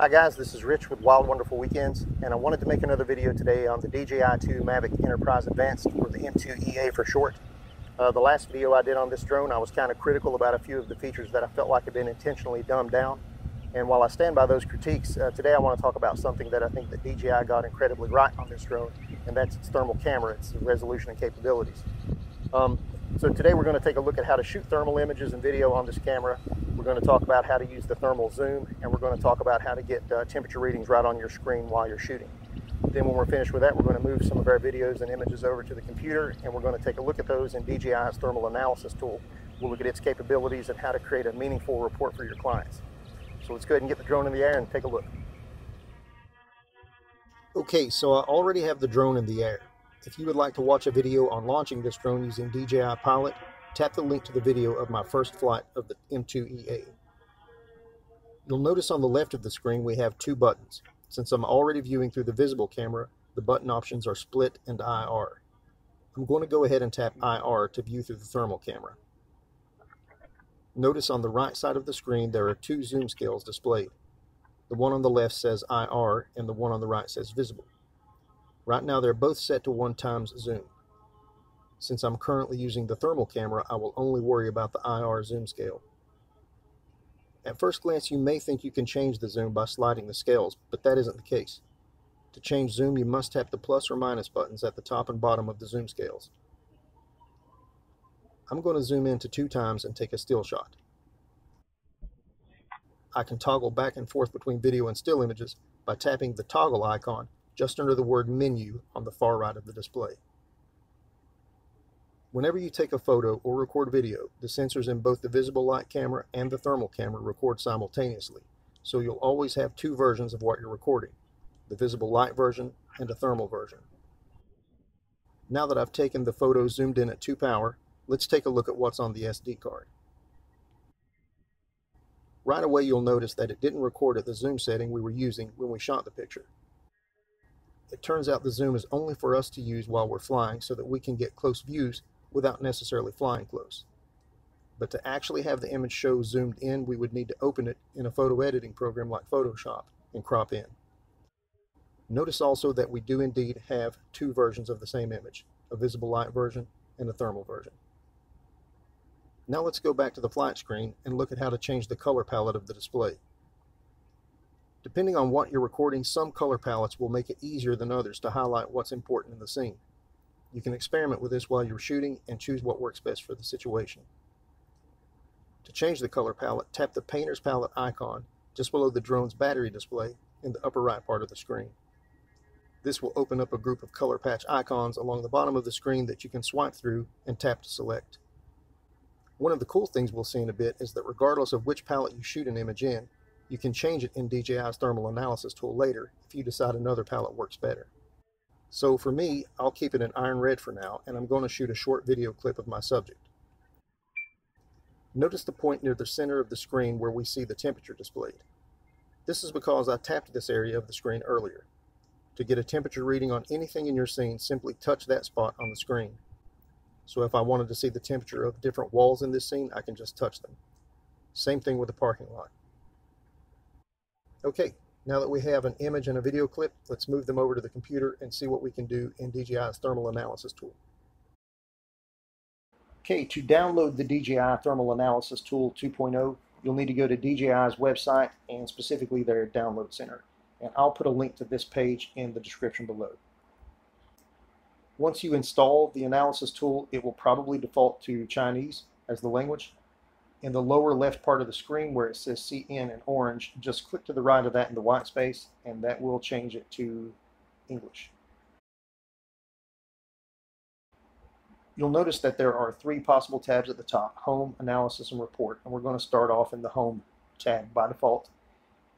Hi guys, this is Rich with Wild Wonderful Weekends, and I wanted to make another video today on the DJI-2 Mavic Enterprise Advanced, or the M2EA for short. Uh, the last video I did on this drone, I was kind of critical about a few of the features that I felt like had been intentionally dumbed down. And while I stand by those critiques, uh, today I want to talk about something that I think that DJI got incredibly right on this drone, and that's its thermal camera, its resolution and capabilities. Um, so today we're going to take a look at how to shoot thermal images and video on this camera. We're going to talk about how to use the thermal zoom, and we're going to talk about how to get uh, temperature readings right on your screen while you're shooting. Then when we're finished with that, we're going to move some of our videos and images over to the computer, and we're going to take a look at those in DJI's thermal analysis tool. We'll look at its capabilities and how to create a meaningful report for your clients. So let's go ahead and get the drone in the air and take a look. Okay, so I already have the drone in the air. If you would like to watch a video on launching this drone using DJI Pilot, tap the link to the video of my first flight of the M2EA. You'll notice on the left of the screen we have two buttons. Since I'm already viewing through the visible camera, the button options are split and IR. I'm going to go ahead and tap IR to view through the thermal camera. Notice on the right side of the screen there are two zoom scales displayed. The one on the left says IR and the one on the right says visible. Right now they're both set to 1 times zoom. Since I'm currently using the thermal camera, I will only worry about the IR zoom scale. At first glance you may think you can change the zoom by sliding the scales, but that isn't the case. To change zoom you must tap the plus or minus buttons at the top and bottom of the zoom scales. I'm going to zoom in to two times and take a still shot. I can toggle back and forth between video and still images by tapping the toggle icon just under the word menu on the far right of the display. Whenever you take a photo or record video, the sensors in both the visible light camera and the thermal camera record simultaneously, so you'll always have two versions of what you're recording, the visible light version and a thermal version. Now that I've taken the photo zoomed in at 2 power, Let's take a look at what's on the SD card. Right away you'll notice that it didn't record at the zoom setting we were using when we shot the picture. It turns out the zoom is only for us to use while we're flying so that we can get close views without necessarily flying close. But to actually have the image show zoomed in, we would need to open it in a photo editing program like Photoshop and crop in. Notice also that we do indeed have two versions of the same image, a visible light version and a thermal version. Now let's go back to the flat screen and look at how to change the color palette of the display. Depending on what you're recording, some color palettes will make it easier than others to highlight what's important in the scene. You can experiment with this while you're shooting and choose what works best for the situation. To change the color palette, tap the Painter's Palette icon just below the drone's battery display in the upper right part of the screen. This will open up a group of color patch icons along the bottom of the screen that you can swipe through and tap to select. One of the cool things we'll see in a bit is that regardless of which palette you shoot an image in, you can change it in DJI's thermal analysis tool later if you decide another palette works better. So for me, I'll keep it in iron red for now, and I'm going to shoot a short video clip of my subject. Notice the point near the center of the screen where we see the temperature displayed. This is because I tapped this area of the screen earlier. To get a temperature reading on anything in your scene, simply touch that spot on the screen. So if I wanted to see the temperature of different walls in this scene, I can just touch them. Same thing with the parking lot. Okay, now that we have an image and a video clip, let's move them over to the computer and see what we can do in DJI's thermal analysis tool. Okay, to download the DJI Thermal Analysis Tool 2.0, you'll need to go to DJI's website and specifically their download center. And I'll put a link to this page in the description below. Once you install the analysis tool, it will probably default to Chinese as the language. In the lower left part of the screen where it says CN in orange, just click to the right of that in the white space and that will change it to English. You'll notice that there are three possible tabs at the top, Home, Analysis, and Report. And we're going to start off in the Home tab by default.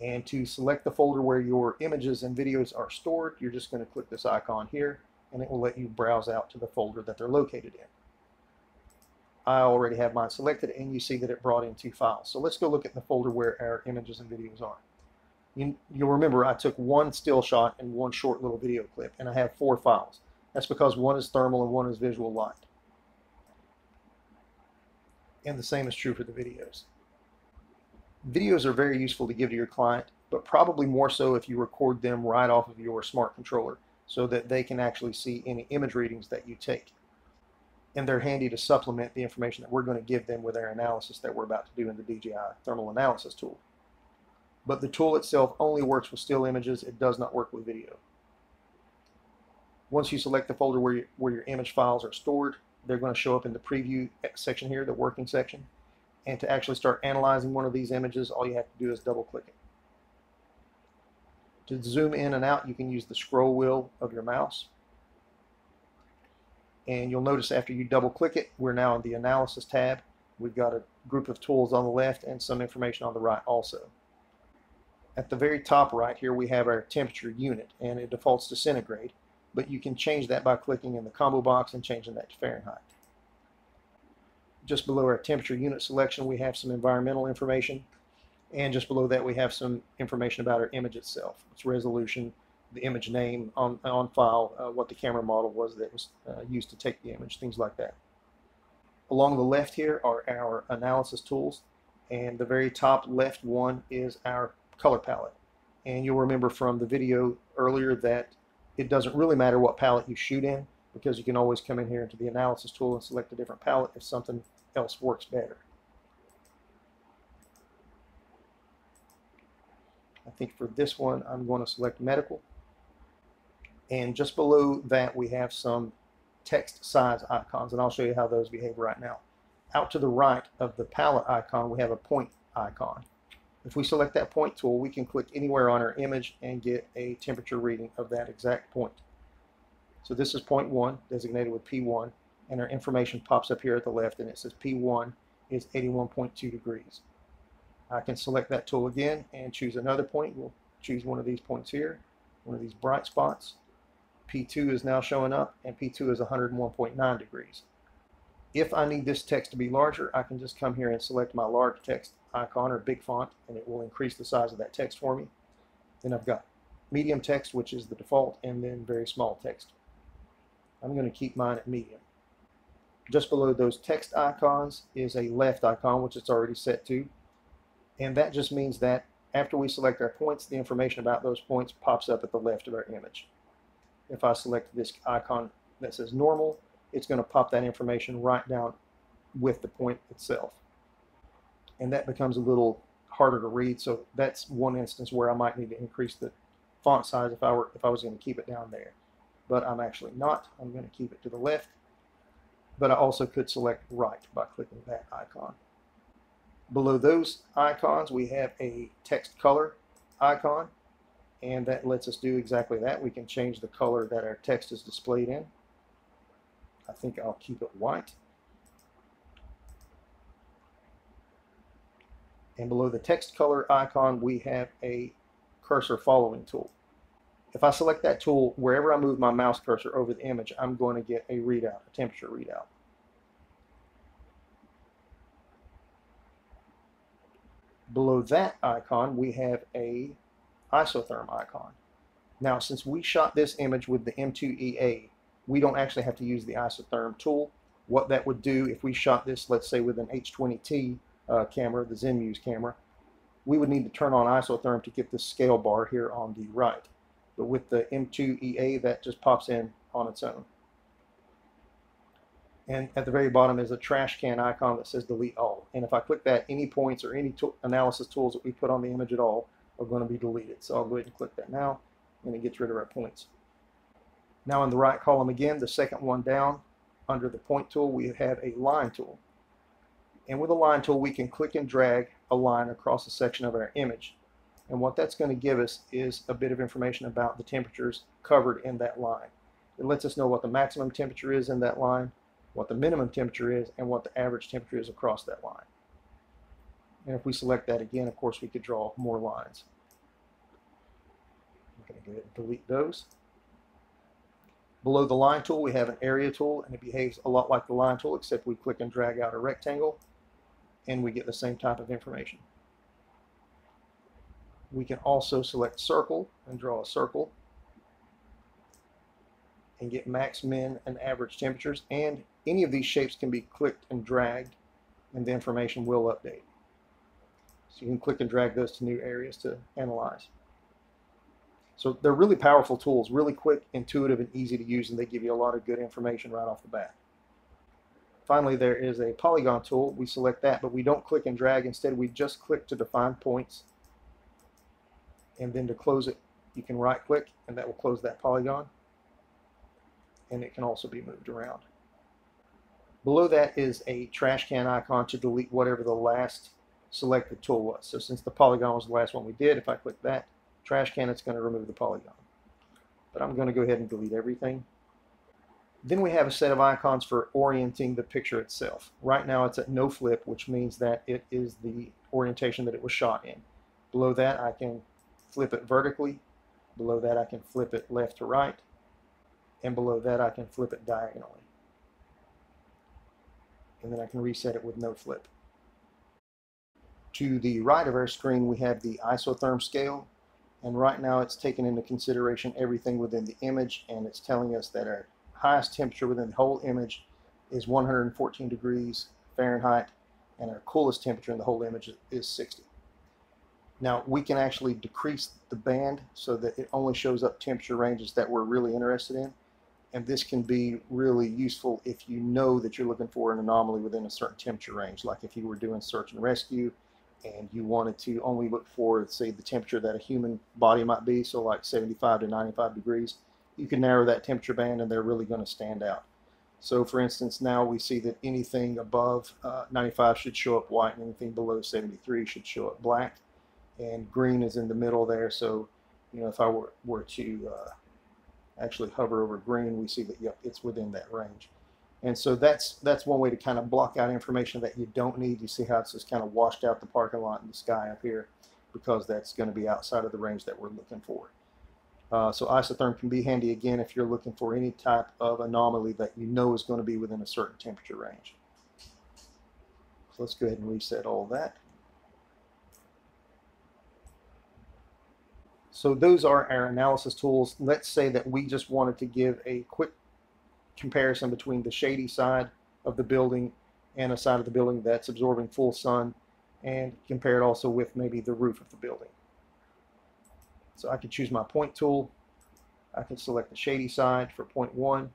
And to select the folder where your images and videos are stored, you're just going to click this icon here and it will let you browse out to the folder that they're located in. I already have mine selected and you see that it brought in two files. So let's go look at the folder where our images and videos are. You, will remember I took one still shot and one short little video clip and I have four files. That's because one is thermal and one is visual light. And the same is true for the videos. Videos are very useful to give to your client but probably more so if you record them right off of your smart controller so that they can actually see any image readings that you take. And they're handy to supplement the information that we're going to give them with our analysis that we're about to do in the DJI thermal analysis tool. But the tool itself only works with still images. It does not work with video. Once you select the folder where, you, where your image files are stored, they're going to show up in the preview section here, the working section. And to actually start analyzing one of these images, all you have to do is double click it. To zoom in and out, you can use the scroll wheel of your mouse. And you'll notice after you double click it, we're now in the analysis tab. We've got a group of tools on the left and some information on the right also. At the very top right here, we have our temperature unit, and it defaults to centigrade, but you can change that by clicking in the combo box and changing that to Fahrenheit. Just below our temperature unit selection, we have some environmental information. And just below that, we have some information about our image itself, its resolution, the image name on, on file, uh, what the camera model was that was uh, used to take the image, things like that. Along the left here are our analysis tools, and the very top left one is our color palette. And you'll remember from the video earlier that it doesn't really matter what palette you shoot in because you can always come in here into the analysis tool and select a different palette if something else works better. I think for this one I'm going to select medical and just below that we have some text size icons and I'll show you how those behave right now. Out to the right of the palette icon we have a point icon. If we select that point tool we can click anywhere on our image and get a temperature reading of that exact point. So this is point 1 designated with P1 and our information pops up here at the left and it says P1 is 81.2 degrees. I can select that tool again and choose another point. We'll choose one of these points here, one of these bright spots. P2 is now showing up and P2 is 101.9 degrees. If I need this text to be larger, I can just come here and select my large text icon or big font and it will increase the size of that text for me. Then I've got medium text, which is the default, and then very small text. I'm going to keep mine at medium. Just below those text icons is a left icon, which it's already set to. And that just means that after we select our points, the information about those points pops up at the left of our image. If I select this icon that says normal, it's going to pop that information right down with the point itself. And that becomes a little harder to read, so that's one instance where I might need to increase the font size if I were if I was going to keep it down there. But I'm actually not. I'm going to keep it to the left. But I also could select right by clicking that icon. Below those icons, we have a text color icon, and that lets us do exactly that. We can change the color that our text is displayed in. I think I'll keep it white. And below the text color icon, we have a cursor following tool. If I select that tool, wherever I move my mouse cursor over the image, I'm going to get a readout, a temperature readout. Below that icon, we have a isotherm icon. Now, since we shot this image with the M2EA, we don't actually have to use the isotherm tool. What that would do if we shot this, let's say with an H20T uh, camera, the Zenmuse camera, we would need to turn on isotherm to get the scale bar here on the right. But with the M2EA, that just pops in on its own. And at the very bottom is a trash can icon that says delete all. And if I click that, any points or any analysis tools that we put on the image at all are going to be deleted. So I'll go ahead and click that now, and it gets rid of our points. Now in the right column again, the second one down, under the point tool, we have a line tool. And with a line tool, we can click and drag a line across a section of our image. And what that's going to give us is a bit of information about the temperatures covered in that line. It lets us know what the maximum temperature is in that line, what the minimum temperature is, and what the average temperature is across that line. And if we select that again, of course, we could draw more lines. I'm going to go ahead and delete those. Below the line tool, we have an area tool, and it behaves a lot like the line tool, except we click and drag out a rectangle, and we get the same type of information. We can also select circle and draw a circle and get max, min, and average temperatures. And any of these shapes can be clicked and dragged, and the information will update. So you can click and drag those to new areas to analyze. So they're really powerful tools, really quick, intuitive, and easy to use, and they give you a lot of good information right off the bat. Finally, there is a polygon tool. We select that, but we don't click and drag. Instead, we just click to define points. And then to close it, you can right click, and that will close that polygon. And it can also be moved around. Below that is a trash can icon to delete whatever the last selected tool was. So since the polygon was the last one we did, if I click that trash can, it's going to remove the polygon. But I'm going to go ahead and delete everything. Then we have a set of icons for orienting the picture itself. Right now it's at no flip, which means that it is the orientation that it was shot in. Below that I can flip it vertically. Below that I can flip it left to right. And below that I can flip it diagonally. And then I can reset it with no flip. To the right of our screen we have the isotherm scale and right now it's taking into consideration everything within the image and it's telling us that our highest temperature within the whole image is 114 degrees Fahrenheit and our coolest temperature in the whole image is 60. Now we can actually decrease the band so that it only shows up temperature ranges that we're really interested in and this can be really useful if you know that you're looking for an anomaly within a certain temperature range like if you were doing search and rescue and you wanted to only look for say the temperature that a human body might be so like 75 to 95 degrees you can narrow that temperature band and they're really going to stand out. So for instance, now we see that anything above uh, 95 should show up white and anything below 73 should show up black. And green is in the middle there. So, you know, if I were, were to uh, actually hover over green, we see that, yep, it's within that range. And so that's that's one way to kind of block out information that you don't need. You see how it's just kind of washed out the parking lot and the sky up here because that's going to be outside of the range that we're looking for. Uh, so isotherm can be handy again if you're looking for any type of anomaly that you know is going to be within a certain temperature range. So let's go ahead and reset all that. So those are our analysis tools. Let's say that we just wanted to give a quick comparison between the shady side of the building and a side of the building that's absorbing full sun and compare it also with maybe the roof of the building. So I could choose my point tool. I can select the shady side for point one,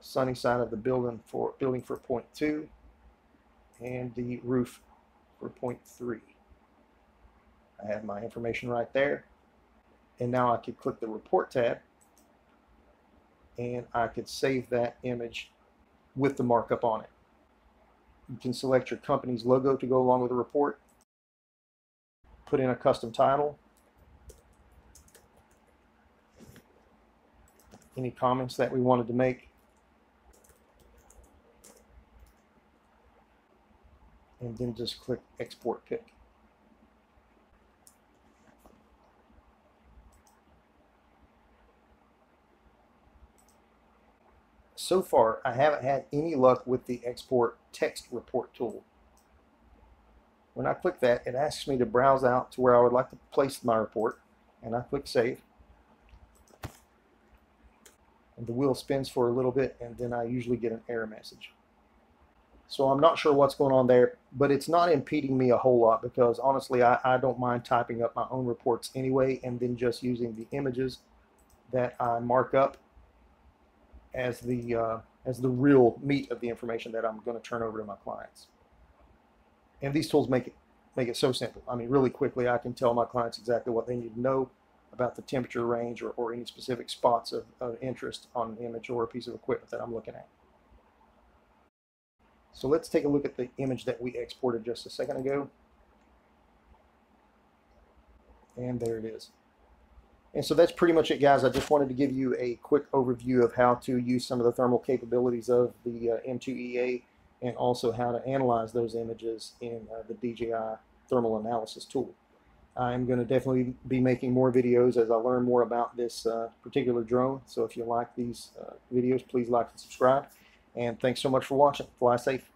sunny side of the building for building for point two, and the roof for point three. I have my information right there. And now I could click the report tab and I could save that image with the markup on it. You can select your company's logo to go along with the report, put in a custom title, any comments that we wanted to make. And then just click export pic. So far, I haven't had any luck with the export text report tool. When I click that, it asks me to browse out to where I would like to place my report, and I click Save and the wheel spins for a little bit and then I usually get an error message. So I'm not sure what's going on there, but it's not impeding me a whole lot because honestly I, I don't mind typing up my own reports anyway and then just using the images that I mark up as the uh, as the real meat of the information that I'm going to turn over to my clients. And these tools make it make it so simple. I mean, really quickly, I can tell my clients exactly what they need to know about the temperature range or, or any specific spots of, of interest on an image or a piece of equipment that I'm looking at. So let's take a look at the image that we exported just a second ago. And there it is. And so that's pretty much it, guys. I just wanted to give you a quick overview of how to use some of the thermal capabilities of the uh, M2EA and also how to analyze those images in uh, the DJI thermal analysis tool. I'm going to definitely be making more videos as I learn more about this uh, particular drone. So if you like these uh, videos, please like and subscribe. And thanks so much for watching. Fly safe.